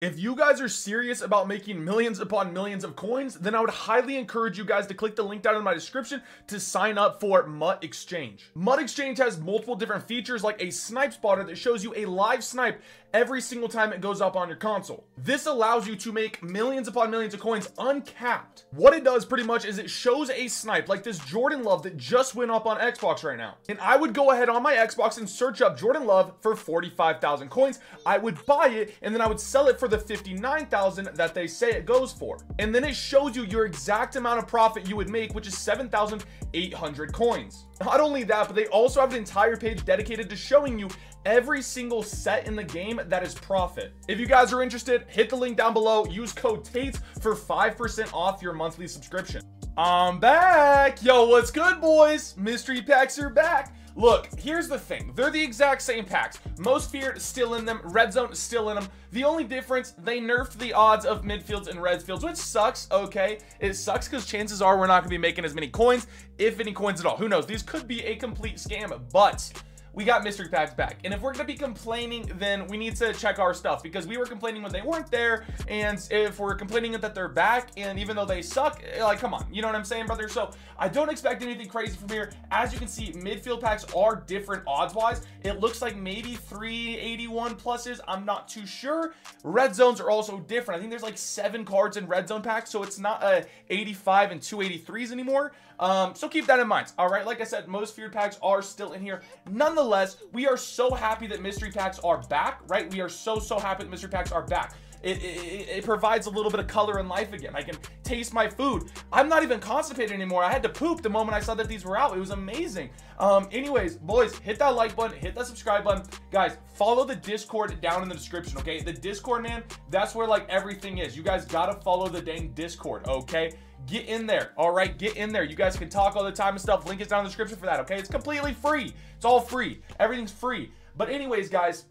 If you guys are serious about making millions upon millions of coins, then I would highly encourage you guys to click the link down in my description to sign up for MUT Exchange. MUT Exchange has multiple different features like a snipe spotter that shows you a live snipe every single time it goes up on your console. This allows you to make millions upon millions of coins uncapped. What it does pretty much is it shows a snipe like this Jordan Love that just went up on Xbox right now. And I would go ahead on my Xbox and search up Jordan Love for 45,000 coins. I would buy it and then I would sell it for the 59,000 that they say it goes for. And then it shows you your exact amount of profit you would make, which is 7,800 coins. Not only that, but they also have an entire page dedicated to showing you every single set in the game that is profit. If you guys are interested, hit the link down below. Use code TATES for 5% off your monthly subscription. I'm back. Yo, what's good, boys? Mystery packs are back. Look, here's the thing. They're the exact same packs. Most feared still in them. Red zone still in them. The only difference, they nerfed the odds of midfields and red fields, which sucks, okay? It sucks because chances are we're not going to be making as many coins, if any coins at all. Who knows? These could be a complete scam, but we got mystery packs back. And if we're going to be complaining, then we need to check our stuff because we were complaining when they weren't there. And if we're complaining that they're back and even though they suck, like, come on, you know what I'm saying, brother? So I don't expect anything crazy from here. As you can see, midfield packs are different odds wise. It looks like maybe 381 pluses. I'm not too sure. Red zones are also different. I think there's like seven cards in red zone packs. So it's not a 85 and 283s anymore. Um, so keep that in mind. All right. Like I said, most feared packs are still in here. Nonetheless, we are so happy that mystery packs are back, right? We are so, so happy that mystery packs are back. It, it, it, provides a little bit of color in life again. I can taste my food. I'm not even constipated anymore. I had to poop the moment I saw that these were out. It was amazing. Um, anyways, boys, hit that like button, hit that subscribe button. Guys, follow the Discord down in the description, okay? The Discord, man, that's where like everything is. You guys gotta follow the dang Discord, okay? Get in there, all right? Get in there. You guys can talk all the time and stuff. Link is down in the description for that, okay? It's completely free. It's all free. Everything's free. But anyways, guys,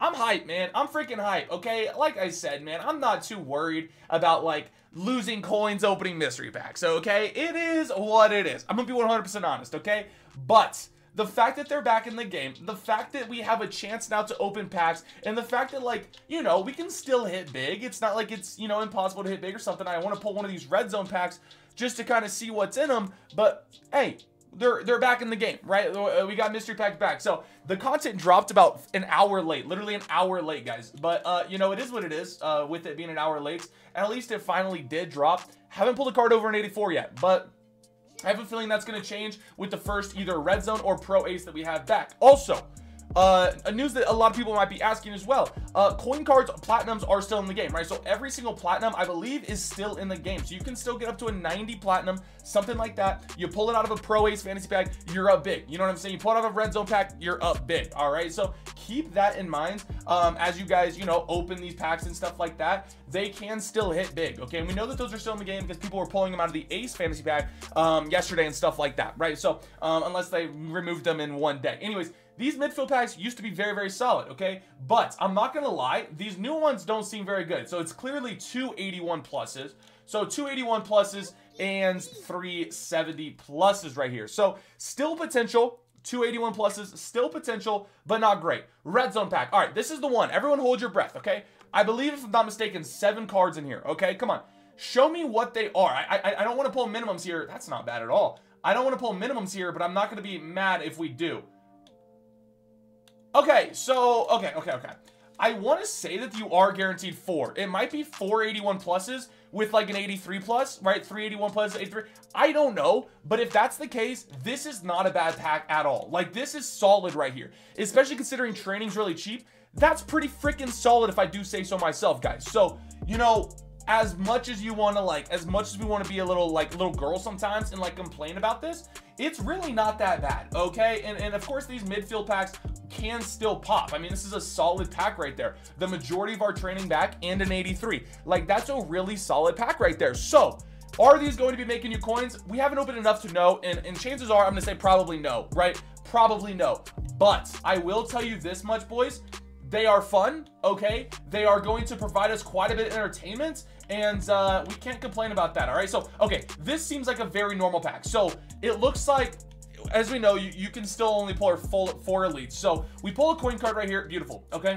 I'm hype, man. I'm freaking hype, okay? Like I said, man, I'm not too worried about, like, losing coins opening mystery packs, okay? It is what it is. I'm gonna be 100% honest, okay? But the fact that they're back in the game, the fact that we have a chance now to open packs, and the fact that, like, you know, we can still hit big. It's not like it's, you know, impossible to hit big or something. I want to pull one of these red zone packs just to kind of see what's in them. But, hey, they're they're back in the game, right? Uh, we got mystery pack back. So the content dropped about an hour late, literally an hour late, guys. But uh, you know, it is what it is. Uh, with it being an hour late, at least it finally did drop. Haven't pulled a card over an 84 yet, but I have a feeling that's going to change with the first either red zone or pro ace that we have back. Also, uh, a news that a lot of people might be asking as well. Uh, coin cards, platinums are still in the game, right? So every single platinum, I believe, is still in the game. So you can still get up to a 90 platinum, something like that. You pull it out of a Pro Ace fantasy pack, you're up big. You know what I'm saying? You pull it out of a red zone pack, you're up big. All right. So keep that in mind um, as you guys, you know, open these packs and stuff like that. They can still hit big. Okay. And we know that those are still in the game because people were pulling them out of the Ace fantasy pack um, yesterday and stuff like that, right? So um, unless they removed them in one day. Anyways, these midfield packs used to be very, very solid, okay? But I'm not going to lie, these new ones don't seem very good. So it's clearly 281 pluses. So 281 pluses and 370 pluses right here. So still potential. 281 pluses, still potential, but not great. Red zone pack. All right, this is the one. Everyone hold your breath, okay? I believe, if I'm not mistaken, seven cards in here, okay? Come on. Show me what they are. I, I, I don't want to pull minimums here. That's not bad at all. I don't want to pull minimums here, but I'm not going to be mad if we do. Okay, so, okay, okay, okay. I want to say that you are guaranteed four. It might be 481 pluses with like an 83 plus, right? 381 plus 83. I don't know, but if that's the case, this is not a bad pack at all. Like this is solid right here, especially considering training's really cheap. That's pretty freaking solid if I do say so myself, guys. So, you know, as much as you want to like as much as we want to be a little like little girl sometimes and like complain about this it's really not that bad okay? And, and of course these midfield packs can still pop. I mean this is a solid pack right there. The majority of our training back and an 83 like that's a really solid pack right there. So are these going to be making you coins? We haven't opened enough to know and, and chances are i'm gonna say probably no right? Probably no. But i will tell you this much boys they are fun, okay? They are going to provide us quite a bit of entertainment, and uh, we can't complain about that, all right? So, okay, this seems like a very normal pack. So, it looks like, as we know, you, you can still only pull our full four elites. So, we pull a coin card right here. Beautiful, okay?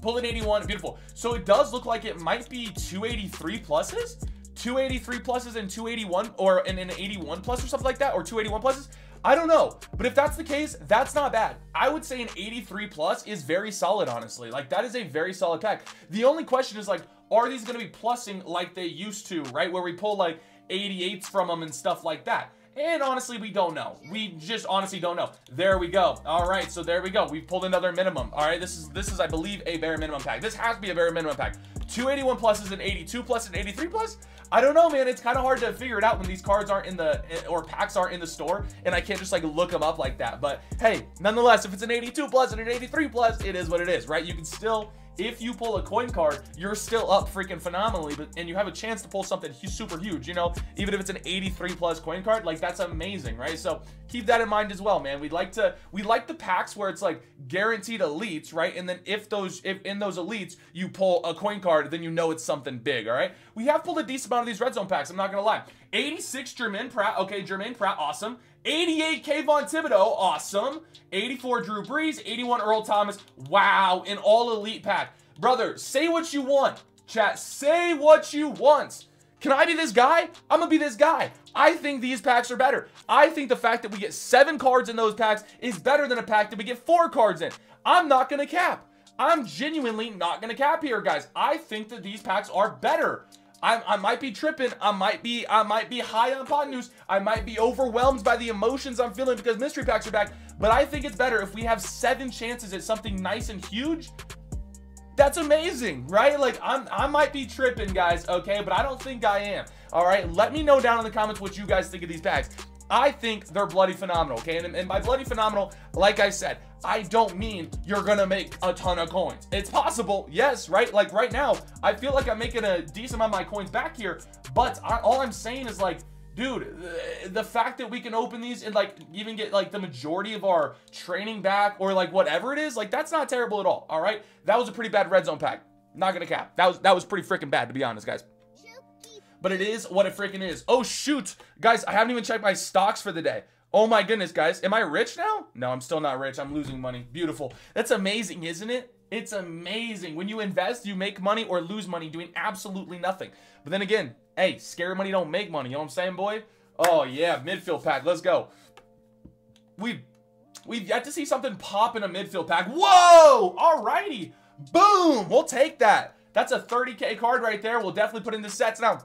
Pull an 81, beautiful. So it does look like it might be 283 pluses? 283 pluses and 281 or an 81 plus or something like that or 281 pluses I don't know, but if that's the case, that's not bad. I would say an 83 plus is very solid, honestly. Like, that is a very solid pack. The only question is, like, are these going to be plussing like they used to, right? Where we pull, like, 88s from them and stuff like that. And honestly, we don't know. We just honestly don't know. There we go. All right, so there we go. We've pulled another minimum. All right, this is, this is I believe, a bare minimum pack. This has to be a bare minimum pack. 281 pluses and 82 plus and 83 plus. I don't know, man. It's kind of hard to figure it out when these cards aren't in the, eh, or packs aren't in the store, and I can't just like look them up like that. But hey, nonetheless, if it's an 82 plus and an 83 plus, it is what it is, right? You can still if you pull a coin card, you're still up freaking phenomenally, but and you have a chance to pull something super huge, you know, even if it's an 83 plus coin card, like that's amazing, right? So keep that in mind as well, man. We'd like to we like the packs where it's like guaranteed elites, right? And then if those if in those elites you pull a coin card, then you know it's something big, all right? We have pulled a decent amount of these red zone packs, I'm not gonna lie. 86 Germaine Pratt, okay, Germaine Pratt, awesome. 88 Kayvon Thibodeaux, awesome. 84 Drew Brees, 81 Earl Thomas, wow, an all elite pack. Brother, say what you want. Chat, say what you want. Can I be this guy? I'm gonna be this guy. I think these packs are better. I think the fact that we get seven cards in those packs is better than a pack that we get four cards in. I'm not gonna cap. I'm genuinely not gonna cap here, guys. I think that these packs are better. I, I might be tripping. I might be I might be high on pot news. I might be overwhelmed by the emotions I'm feeling because mystery packs are back. But I think it's better if we have seven chances at something nice and huge. That's amazing, right? Like I'm I might be tripping, guys, okay, but I don't think I am. All right, let me know down in the comments what you guys think of these packs. I think they're bloody phenomenal, okay? And, and by bloody phenomenal, like I said, I don't mean you're gonna make a ton of coins. It's possible, yes, right? Like right now, I feel like I'm making a decent amount of my coins back here, but I, all I'm saying is like, dude, the fact that we can open these and like even get like the majority of our training back or like whatever it is, like that's not terrible at all. All right, that was a pretty bad red zone pack. Not gonna cap. That was that was pretty freaking bad to be honest, guys but it is what it freaking is. Oh, shoot. Guys, I haven't even checked my stocks for the day. Oh my goodness, guys. Am I rich now? No, I'm still not rich. I'm losing money. Beautiful. That's amazing, isn't it? It's amazing. When you invest, you make money or lose money doing absolutely nothing. But then again, hey, scary money don't make money. You know what I'm saying, boy? Oh, yeah. Midfield pack. Let's go. We've, we've yet to see something pop in a midfield pack. Whoa! Alrighty. Boom! We'll take that. That's a 30k card right there. We'll definitely put in the sets. Now,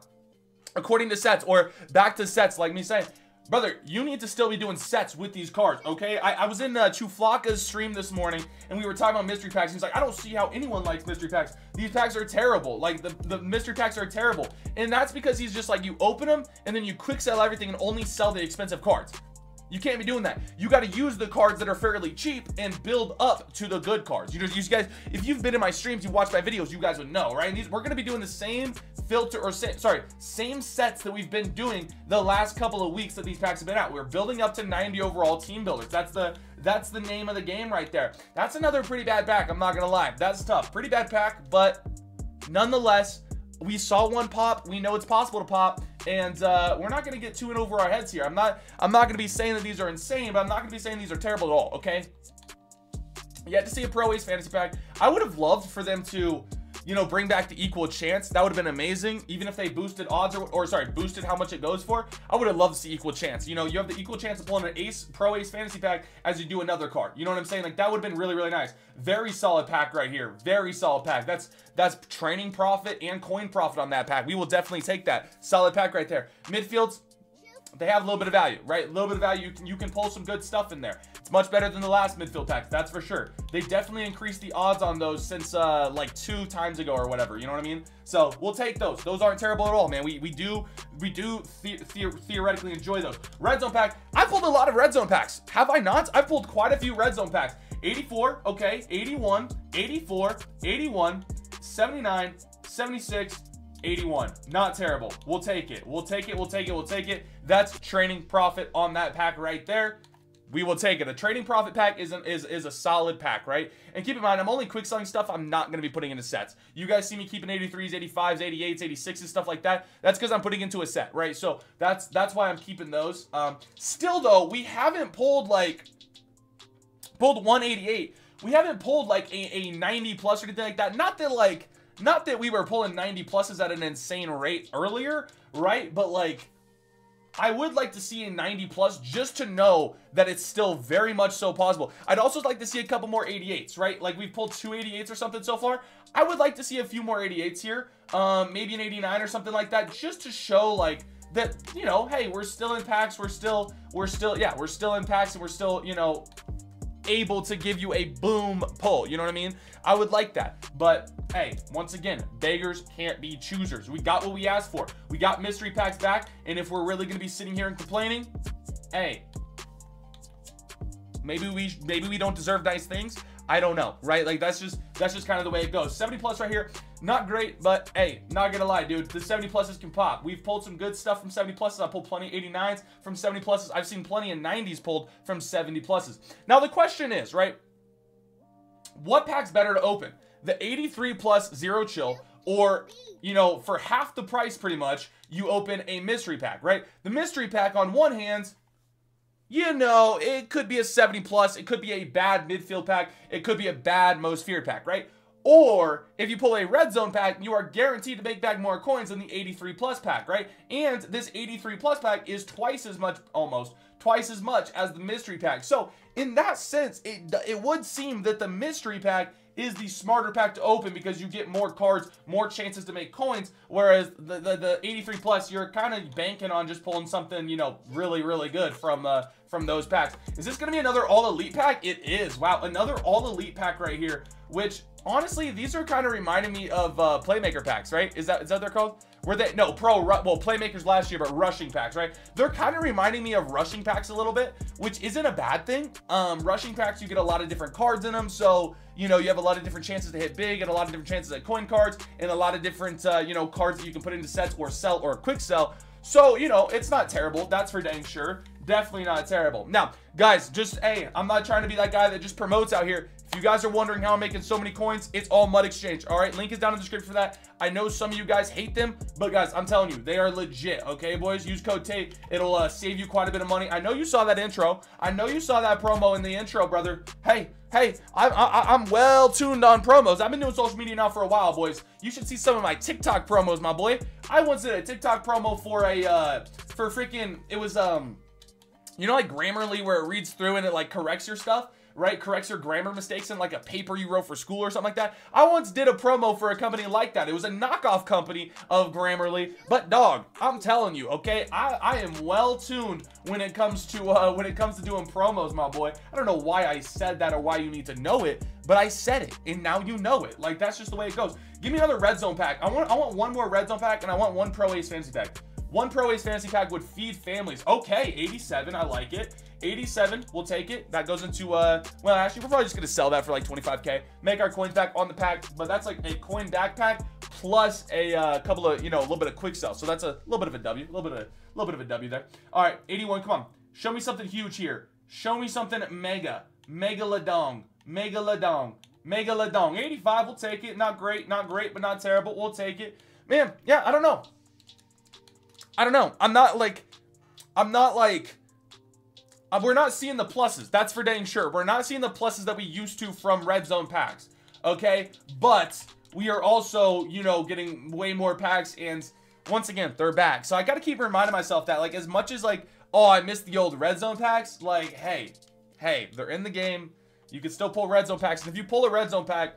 according to sets or back to sets like me saying brother you need to still be doing sets with these cards okay? I, I was in uh, chuflaka's stream this morning and we were talking about mystery packs. He's like i don't see how anyone likes mystery packs. These packs are terrible. Like the, the mystery packs are terrible. And that's because he's just like you open them and then you quick sell everything and only sell the expensive cards you can't be doing that. You got to use the cards that are fairly cheap and build up to the good cards. You just, you guys, if you've been in my streams, you watch my videos, you guys would know, right? And these, we're gonna be doing the same filter or say, sorry, same sets that we've been doing the last couple of weeks that these packs have been out. We're building up to 90 overall team builders. That's the that's the name of the game right there. That's another pretty bad pack. I'm not gonna lie. That's tough. Pretty bad pack, but nonetheless, we saw one pop. We know it's possible to pop and uh, we're not going to get too in over our heads here. I'm not I'm not going to be saying that these are insane, but I'm not going to be saying these are terrible at all, okay? Yet to see a Pro Ace Fantasy Pack. I would have loved for them to you know, bring back the equal chance. That would have been amazing. Even if they boosted odds or, or sorry, boosted how much it goes for, I would have loved to see equal chance. You know, you have the equal chance of pulling an ace, pro ace fantasy pack as you do another card. You know what I'm saying? Like that would have been really, really nice. Very solid pack right here. Very solid pack. That's that's training profit and coin profit on that pack. We will definitely take that. Solid pack right there. Midfields, they have a little bit of value, right? A little bit of value. You can, you can pull some good stuff in there. It's much better than the last midfield packs, that's for sure. They definitely increased the odds on those since uh, like two times ago or whatever. You know what I mean? So we'll take those. Those aren't terrible at all, man. We we do we do the the theoretically enjoy those. Red zone pack. I pulled a lot of red zone packs. Have I not? I've pulled quite a few red zone packs. 84, okay, 81, 84, 81, 79, 76, 81. Not terrible. We'll take it. We'll take it. We'll take it. We'll take it. That's training profit on that pack right there. We will take it. A trading profit pack is, a, is, is a solid pack, right? And keep in mind, I'm only quick selling stuff I'm not going to be putting into sets. You guys see me keeping 83s, 85s, 88s, 86s, stuff like that. That's because I'm putting into a set, right? So that's that's why I'm keeping those. Um, still, though, we haven't pulled, like, pulled 188 we haven't pulled like a, a 90 plus or anything like that. Not that like, not that we were pulling 90 pluses at an insane rate earlier, right? But like, I would like to see a 90 plus just to know that it's still very much so possible. I'd also like to see a couple more 88s, right? Like we've pulled two 88s or something so far. I would like to see a few more 88s here. Um, maybe an 89 or something like that just to show like that, you know, hey, we're still in packs. We're still, we're still, yeah, we're still in packs and we're still, you know, able to give you a boom pull. You know what I mean? I would like that. But hey, once again, beggars can't be choosers. We got what we asked for. We got mystery packs back. And if we're really going to be sitting here and complaining, hey, maybe we maybe we don't deserve nice things. I don't know, right? Like that's just that's just kind of the way it goes. 70 plus right here, not great, but hey, not gonna lie, dude. The 70 pluses can pop. We've pulled some good stuff from 70 pluses. I pulled plenty 89s from 70 pluses. I've seen plenty of 90s pulled from 70 pluses. Now the question is, right? What pack's better to open? The 83 plus zero chill or you know for half the price pretty much you open a mystery pack right the mystery pack on one hand you know, it could be a 70 plus, it could be a bad midfield pack, it could be a bad most feared pack, right? Or if you pull a red zone pack, you are guaranteed to make back more coins than the 83 plus pack, right? And this 83 plus pack is twice as much, almost twice as much as the mystery pack. So in that sense, it it would seem that the mystery pack is the smarter pack to open because you get more cards, more chances to make coins. Whereas the the, the 83 plus, you're kind of banking on just pulling something, you know, really really good from uh from those packs. Is this gonna be another all elite pack? It is. Wow, another all elite pack right here. Which honestly, these are kind of reminding me of uh, playmaker packs, right? Is that is that they're called? Were they no pro well playmakers last year, but rushing packs, right? They're kind of reminding me of rushing packs a little bit, which isn't a bad thing. Um, rushing packs, you get a lot of different cards in them, so you know you have a lot of different chances to hit big, and a lot of different chances at coin cards, and a lot of different uh, you know cards that you can put into sets or sell or quick sell. So you know it's not terrible. That's for dang sure. Definitely not terrible. Now, guys, just hey, I'm not trying to be that guy that just promotes out here. If you guys are wondering how I'm making so many coins, it's all MUT Exchange. All right, link is down in the description for that. I know some of you guys hate them, but guys, I'm telling you, they are legit. Okay, boys, use code TATE. It'll uh, save you quite a bit of money. I know you saw that intro. I know you saw that promo in the intro, brother. Hey, hey, I'm, I, I'm well tuned on promos. I've been doing social media now for a while, boys. You should see some of my TikTok promos, my boy. I once did a TikTok promo for a, uh, for freaking, it was, um, you know like Grammarly where it reads through and it like corrects your stuff? right? Corrects your grammar mistakes in like a paper you wrote for school or something like that. I once did a promo for a company like that. It was a knockoff company of Grammarly, but dog, I'm telling you, okay, I, I am well tuned when it comes to uh, when it comes to doing promos, my boy. I don't know why I said that or why you need to know it, but I said it, and now you know it. Like that's just the way it goes. Give me another red zone pack. I want I want one more red zone pack, and I want one pro ace fantasy pack. One Pro Ace Fantasy Pack would feed families. Okay, 87, I like it. 87, we'll take it. That goes into, uh, well, actually, we're probably just to sell that for like 25k. Make our coins back on the pack, but that's like a coin backpack pack plus a uh, couple of, you know, a little bit of quick sell. So that's a little bit of a W, a little bit of a little bit of a W there. All right, 81, come on. Show me something huge here. Show me something mega. Megalodon. Megalodon. Megalodon. 85, we'll take it. Not great, not great, but not terrible. We'll take it. Man, yeah, I don't know. I don't know. I'm not like, I'm not like, uh, we're not seeing the pluses. That's for dang sure. We're not seeing the pluses that we used to from red zone packs. Okay, but we are also, you know, getting way more packs. And once again, they're back. So I got to keep reminding myself that, like, as much as like, oh, I missed the old red zone packs. Like, hey, hey, they're in the game. You can still pull red zone packs. And if you pull a red zone pack,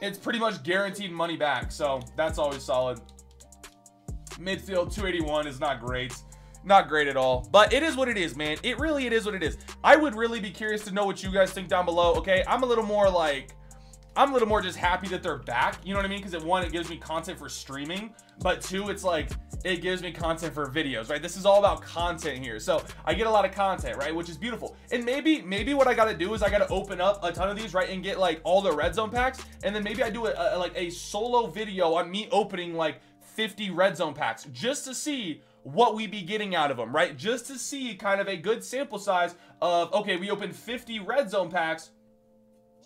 it's pretty much guaranteed money back. So that's always solid. Midfield 281 is not great. Not great at all. But it is what it is, man. It really it is what it is. I would really be curious to know what you guys think down below, okay? I'm a little more like... I'm a little more just happy that they're back. You know what I mean? Because it one it gives me content for streaming. But two, it's like, it gives me content for videos, right? This is all about content here. So I get a lot of content, right? Which is beautiful. And maybe, maybe what I got to do is I got to open up a ton of these, right? And get like all the red zone packs. And then maybe I do a, a like a solo video on me opening like 50 red zone packs just to see what we be getting out of them, right? Just to see kind of a good sample size of, okay, we opened 50 red zone packs.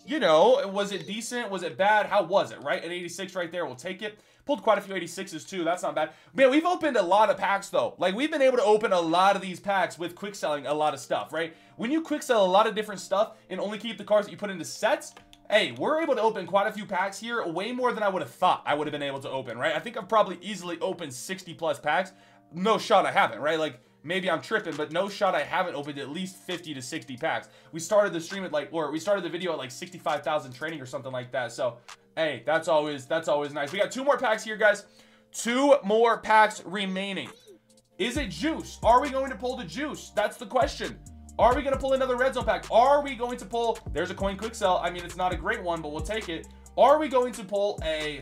you know, was it decent? Was it bad? How was it, right? An 86 right there, we'll take it. Pulled quite a few 86s too. That's not bad. Man, we've opened a lot of packs though. Like we've been able to open a lot of these packs with quick selling a lot of stuff, right? When you quick sell a lot of different stuff and only keep the cards that you put into sets, hey, we're able to open quite a few packs here, way more than I would have thought I would have been able to open, right? I think I've probably easily opened 60 plus packs. No shot I haven't, right? Like maybe I'm tripping, but no shot I haven't opened at least 50 to 60 packs. We started the stream at like, or we started the video at like 65,000 training or something like that. So hey, that's always that's always nice. We got two more packs here, guys. Two more packs remaining. Is it juice? Are we going to pull the juice? That's the question. Are we going to pull another red zone pack? Are we going to pull... There's a coin quick sell. I mean, it's not a great one, but we'll take it. Are we going to pull a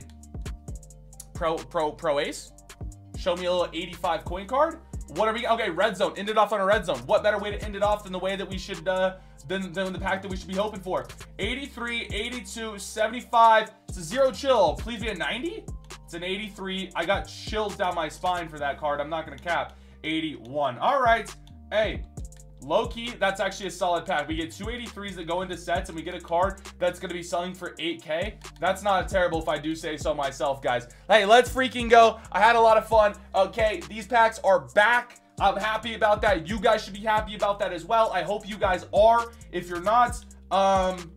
pro pro pro ace? Show me a little 85 coin card. What are we? Okay, red zone. Ended off on a red zone. What better way to end it off than the way that we should, uh, than, than the pack that we should be hoping for? 83, 82, 75. It's a zero chill. Please be a 90. It's an 83. I got chills down my spine for that card. I'm not going to cap. 81. All right. Hey, Low key, that's actually a solid pack. We get two 83s that go into sets, and we get a card that's going to be selling for 8k. That's not terrible if I do say so myself, guys. Hey, let's freaking go. I had a lot of fun. Okay, these packs are back. I'm happy about that. You guys should be happy about that as well. I hope you guys are. If you're not, um,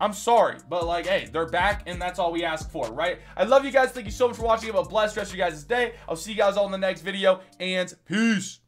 I'm sorry, but like, hey, they're back, and that's all we ask for, right? I love you guys. Thank you so much for watching. Have a blessed rest of your guys' day. I'll see you guys all in the next video, and peace.